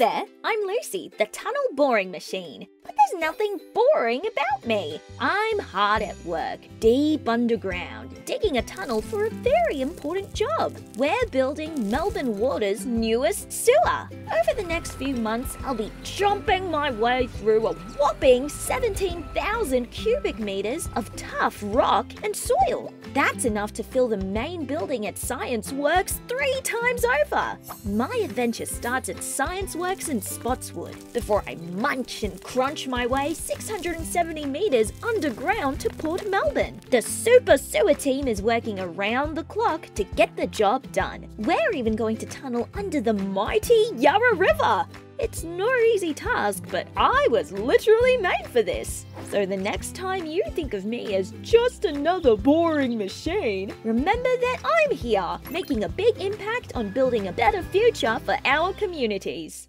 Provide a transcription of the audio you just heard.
there, I'm Lucey, the tunnel boring machine. But there's nothing boring about me. I'm hard at work, deep underground, digging a tunnel for a very important job. We're building Melbourne Water's newest sewer. Over the next few months, I'll be chomping my way through a whopping 17,000 cubic meters of tough rock and soil. That's enough to fill the main building at Scienceworks three times over. My adventure starts at Scienceworks in Spotswood before I munch and crunch my way 670 meters underground to Port Melbourne. The Super Sewer team working around the clock to get the job done. We're even going to tunnel under the mighty Yarra River. It's no easy task, but I was literally made for this. So the next time you think of me as just another boring machine, remember that I'm here, making a big impact on building a better future for our communities.